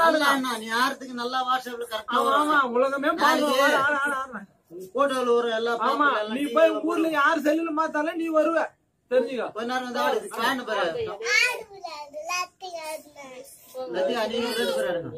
நீ யாரத்துக்கு நல்லா வாட்ஸ்அப்ல கரெக்டா உலகமே போட்டோல ஒரு எல்லாம் நீ போய் ஊர்ல யார் செல்லுல பார்த்தாலும் நீ வருவ. தெரிஞ்சுக்கோ. கொஞ்ச நேரம் நீ ரெண்டு பேர் ஆடுங்க.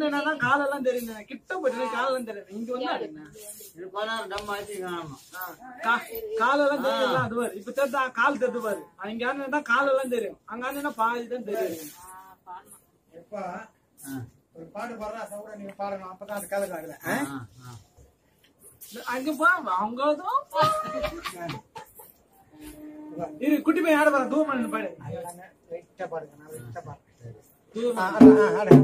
தான் காலெல்லாம் தெரியுது கிட்ட போயிட்டு காலெல்லாம் தெரியுது. இங்க வந்து டம் ஆச்சு காணுமா. காலெல்லாம் தெரியல அது பாரு. இப்ப தெரிஞ்சா கால் தெரிஞ்சு பாரு. இங்க ஆடுனா காலெல்லாம் தெரியும். அங்க ஆடுனா பாதி தான் தெரியும். ஒரு பாட்டு பாடுறா சவுட நீங்க பாருங்க அப்பதான் அது கதை காக்கல அங்க போ அவங்க இரு குட்டி போய் ஆட பாரு. தூரம் பாடு லைட்டா பாருங்க நான் லைட்டா ஆடு.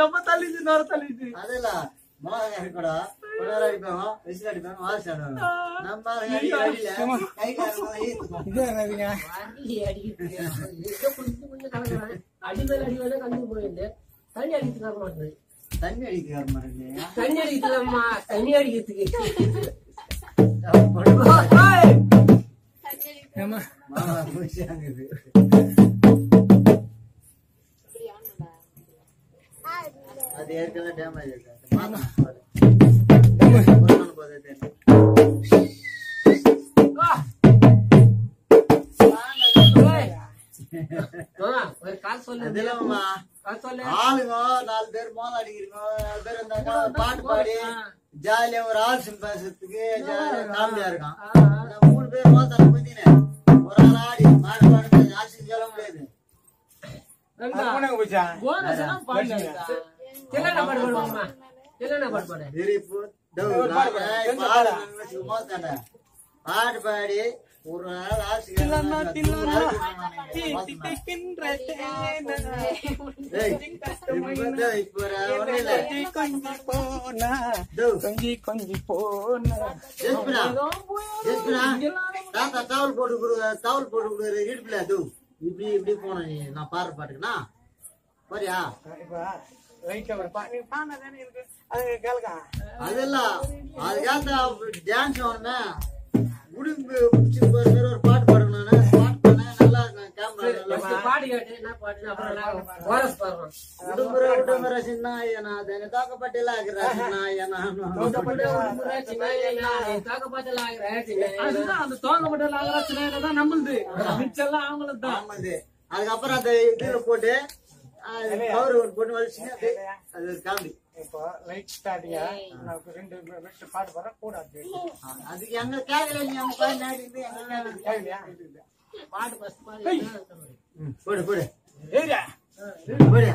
எப்ப தள்ளிச்சு நேர தள்ளிச்சு அதுல மிளகாய் இருக்கடா கொடரை அடிப்போம் விசில் அடிப்போம் வாசி ஆடுவாங்க நம்ம அடி அடியில கை காரணம் ஈர்த்துப்போம் இது என்னதுங்க? அடிக்கிறது ஏதோ கொஞ்சம் கலக்குறேன் போயிருந்து தண்ணி தர மாட்டேங்குது. தண்ணி அடிக்க வர தண்ணி அடிக்கிறதுக்கு. மாமா அது ஏற்கனவே டேமேஜ் இருக்கு. ஒரு நாள் போதே தெரியும் மாமா, ஒரு கால் சொல்லு. அதுலம்மா கால் சொல்லு. ஆளுங்க நாலு பேர் மோதல் அடிக்கிறீங்க. நாலு பேர் இருந்தாக்கா பாட்டு பாடி ஜாலியா ஒரு ஆல்சன் பேசுறதுக்கு ஜாலியா காமெடியா இந்த மூணு பேர் மோதல் குந்தினேன் ஒரு ஆள் ஆடி பாட்டு பாடு ஆல்சன் சொல்ல முடியாது. போச்சா? என்னென்ன பாடு பாடுவாங்கம்மா என்னென்ன பாடு. பாடு பாட்டு பாடி ஒரு நாள் கொஞ்சி கொஞ்சி போன. தாத்தா தவல் போட்டு கொடு தவல் போட்டு கொடு இடுப்புல இப்படி இப்படி போன நீ நான் பாடுற பாட்டுக்குண்ணா போறியா ரைட் ஒரு பாட்டு பாடணும் நல்லா இருக்கும் பாடி கேட்டு என்ன பாட்டு அப்புறம் வாரஸ் பாடுறோம். அந்த தோக்கப்பட்டல ஆகிற சின்னாயனா. நம்மளுது மிச்சம் எல்லாம் அவங்களுக்கு தான் அதுக்கப்புறம் அதை இதுல போட்டு பவர் பொண்ணு வலிச்சுன்னு அது காமெடி இப்போ லைட் ஸ்டார்டிங்கா நான் ரெண்டு ரெண்டு பாட்டு கூட அது எங்க கேட்கல நீ அவங்க எங்க பாடு, போடு. போடு.